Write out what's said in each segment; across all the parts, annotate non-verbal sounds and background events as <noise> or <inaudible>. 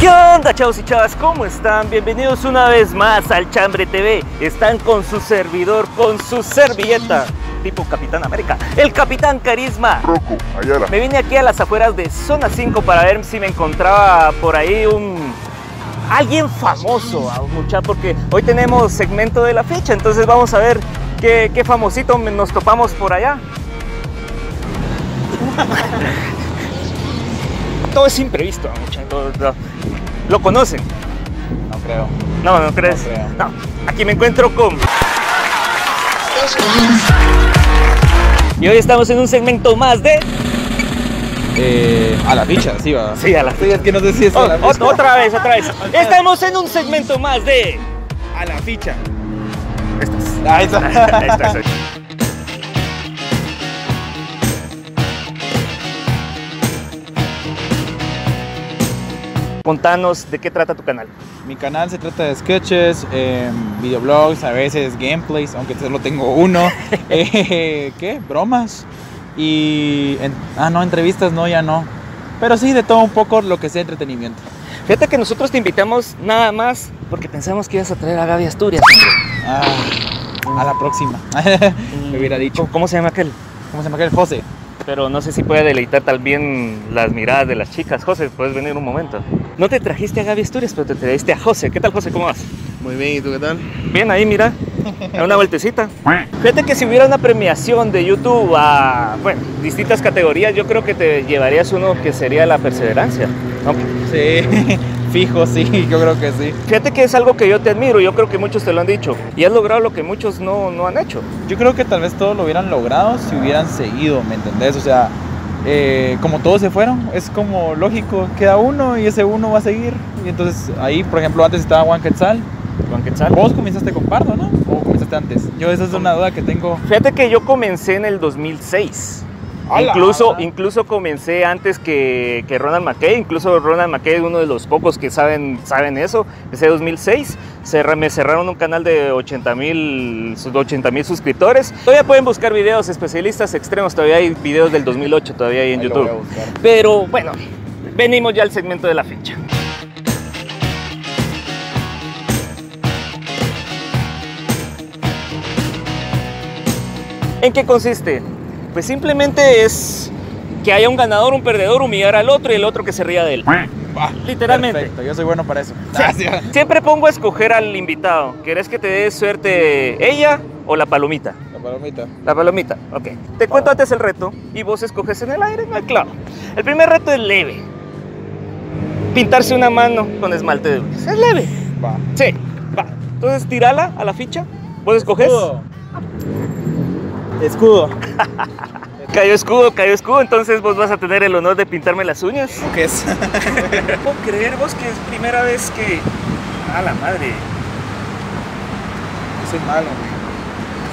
¿Qué onda, chavos y chavas? ¿Cómo están? Bienvenidos una vez más al Chambre TV. Están con su servidor, con su servilleta, tipo Capitán América, el Capitán Carisma. Rocco, Ayala. Me vine aquí a las afueras de Zona 5 para ver si me encontraba por ahí un alguien famoso, mucha, porque hoy tenemos segmento de la fecha, entonces vamos a ver qué, qué famosito nos topamos por allá. Todo es imprevisto, ah, mucha, todo- todo. ¿Lo conocen? No creo. No, ¿no crees? creo. No. Aquí me encuentro con... Y hoy estamos en un segmento más de... Eh, a la ficha, sí va. Sí, a la Sí, es que no sé si es Oh, a la ot- ficha. otra vez, otra vez. Estamos en un segmento más de. A la ficha. Estas. Ahí está. Estas. <laughs> Contanos de qué trata tu canal. Mi canal se trata de sketches, eh, videoblogs, a veces gameplays, aunque solo tengo uno. <laughs> Eh, ¿Qué? Bromas. Y. en- ah, no, entrevistas no, ya no. Pero sí, de todo un poco lo que sea entretenimiento. Fíjate que nosotros te invitamos nada más porque pensamos que ibas a traer a Gaby Asturias. Ah, a la próxima. <laughs> Me hubiera dicho. ¿Cómo, cómo se llama aquel? ¿Cómo se llama aquel? José. Pero no sé si puede deleitar también las miradas de las chicas. José, puedes venir un momento. No te trajiste a Gaby Asturias, pero te trajiste a José. ¿Qué tal, José? ¿Cómo vas? Muy bien, ¿y tú qué tal? Bien, ahí mira, a una vueltecita. Fíjate que si hubiera una premiación de YouTube a, bueno, distintas categorías, yo creo que te llevarías uno que sería la perseverancia. ¿no? Sí, <laughs> fijo, sí, <laughs> yo creo que sí. Fíjate que es algo que yo te admiro, yo creo que muchos te lo han dicho, y has logrado lo que muchos no, no han hecho. Yo creo que tal vez todos lo hubieran logrado si hubieran seguido, ¿me entendés? O sea, eh, como todos se fueron, es como lógico, queda uno y ese uno va a seguir. Y entonces ahí, por ejemplo, antes estaba Juan Quetzal. Juan Quetzal. Vos comenzaste con Pardo, ¿no? ¿O comenzaste antes? Yo esa es una duda que tengo. Fíjate que yo comencé en el 2006. Incluso, incluso comencé antes que, que Ronald McKay, incluso Ronald McKay es uno de los pocos que saben, saben eso. Empecé en 2006, cerra- me cerraron un canal de 80 mil 80 mil suscriptores. Todavía pueden buscar videos especialistas extremos, todavía hay videos del 2008 todavía ahí en Ahí YouTube. Pero bueno, venimos ya al segmento de la ficha. ¿En qué consiste? Pues simplemente es que haya un ganador, un perdedor, humillar al otro y el otro que se ría de él. Literalmente. Perfecto, yo soy bueno para eso. Sí. Ah. Siempre pongo a escoger al invitado. ¿Querés que te dé suerte ella o la palomita? La palomita. La palomita, ok. Te cuento antes el reto y vos escoges en el aire, no hay clavo. El primer reto es leve. Pintarse una mano con esmalte de uñas. Es leve. Va. Sí, va. Entonces tírala a la ficha. ¿Vos escoges? Escudo. Escudo. Cayó escudo, cayó escudo. Entonces vos vas a tener el honor de pintarme las uñas. ¿Qué es? <laughs> ¿Puedo creer vos que es primera vez que... A la madre. soy malo,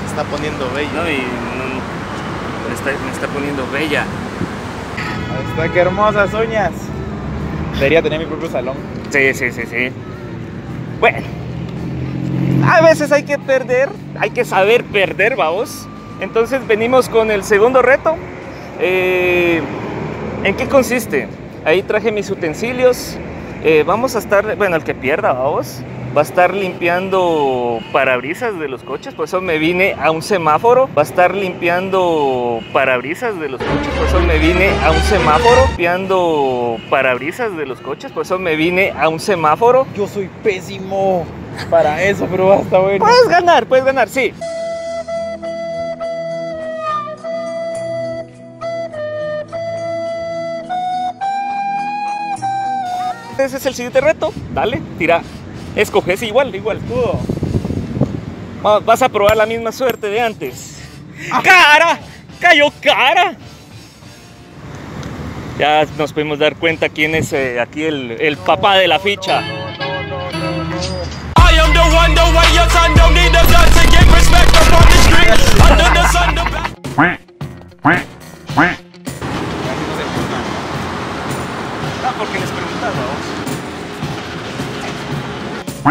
Se está poniendo bello. No, y no- me, está, me está poniendo bella. Ahí está, qué hermosas uñas. Debería tener mi propio salón. Sí, sí, sí, sí. Bueno, a veces hay que perder, hay que saber perder, vamos. Entonces venimos con el segundo reto. Eh, ¿En qué consiste? Ahí traje mis utensilios. Eh, vamos a estar, bueno, el que pierda, vamos, va a estar limpiando parabrisas de los coches. Por eso me vine a un semáforo. Va a estar limpiando parabrisas de los coches. Por eso me vine a un semáforo. Limpiando parabrisas de los coches. Por eso me vine a un semáforo. Yo soy pésimo para eso, pero hasta bueno. Puedes ganar, puedes ganar, sí. Ese es el siguiente reto. Dale, tira. Escoges igual, igual. Escudo. Va- Vas a probar la misma suerte de antes. ¡Cara! ¡Cayó cara! Ya nos podemos dar cuenta quién es eh, aquí el, el papá de la ficha.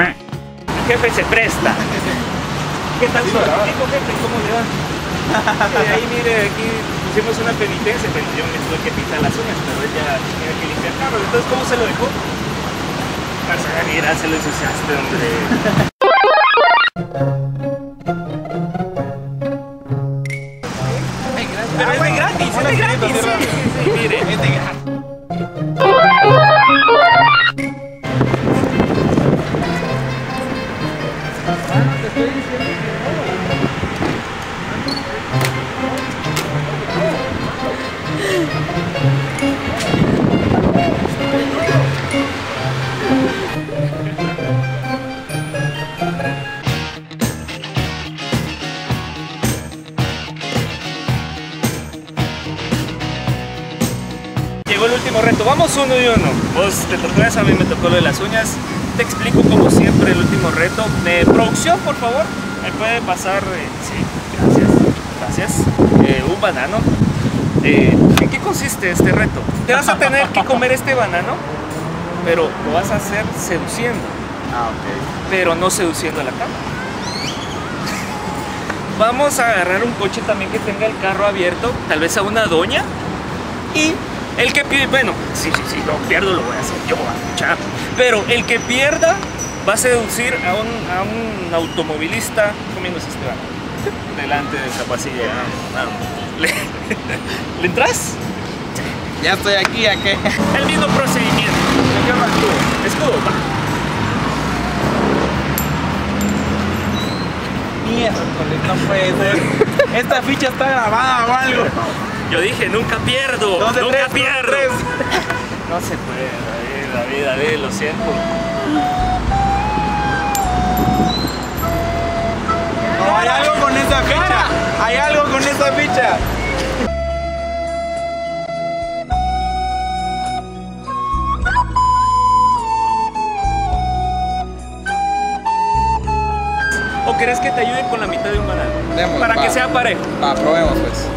El jefe se presta. ¿Qué tal amigo jefe? ¿Cómo le va? <laughs> Eh, ahí mire, aquí hicimos una penitencia, pero yo me tuve que pintar las uñas, pero ya tiene que limpiar el carro. Entonces, ¿cómo se lo dejó? Mira, se lo ensuciaste, hombre. <laughs> uno y uno. Vos te tocó eso, a mí me tocó lo de las uñas. Te explico como siempre el último reto. De producción, por favor. Me puede pasar. eh, sí, gracias. Gracias. Eh, un banano. Eh, ¿En qué consiste este reto? Te vas a tener que comer este banano, pero lo vas a hacer seduciendo. Ah, ok. pero no seduciendo a la cama. Vamos a agarrar un coche también que tenga el carro abierto, tal vez a una doña. Y el que pide, bueno, sí, sí, sí, no pierdo, lo voy a hacer yo, a escuchar. Pero el que pierda va a seducir a un, a un automovilista comiéndose este banano. Delante de esa pasilla. Ah, ah. ¿Le, <laughs> ¿Le entras? Ya estoy aquí, ¿a qué? El mismo procedimiento. Escudo, va. Miércoles, no puede ser. Esta ficha está grabada o algo. Yo dije, nunca pierdo, nunca tres, pierdo. tres. No se puede, David, David, David, lo siento. No, hay algo con esa ficha. Hay algo con esa ficha. ¿O querés que te ayude con la mitad de un banano? Para que sea parejo. Va, probemos pues.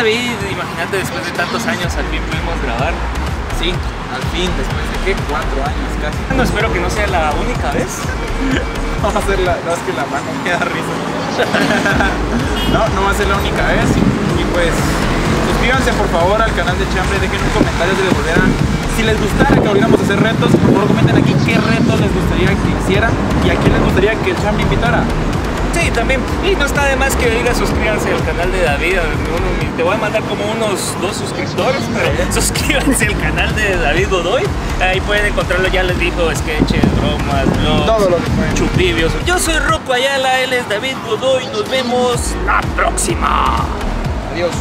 Imagínate, después de tantos años, al fin pudimos grabar. Sí, al fin, después de qué, cuatro años casi. No, espero que no sea la única vez. <laughs> Vamos a hacer la. No, es que la mano me da risa. <laughs> no, no va a ser la única vez. Y pues, suscríbanse por favor al canal de Chambre, dejen un comentario si les volviera. Si les gustara que volviéramos a hacer retos, por favor comenten aquí qué retos les gustaría que hiciera y a quién les gustaría que el Chambre invitara. Sí, también. Y no está de más que diga suscríbanse al canal de David. Uno- te voy a mandar como unos dos suscriptores, pero <laughs> suscríbanse al canal de David Godoy. Ahí pueden encontrarlo, ya les dijo, sketches, bromas, blogs, Todo lo que pueden. chupibios. Yo soy Rocco Ayala, él es David Godoy. Nos vemos la próxima. Adiós.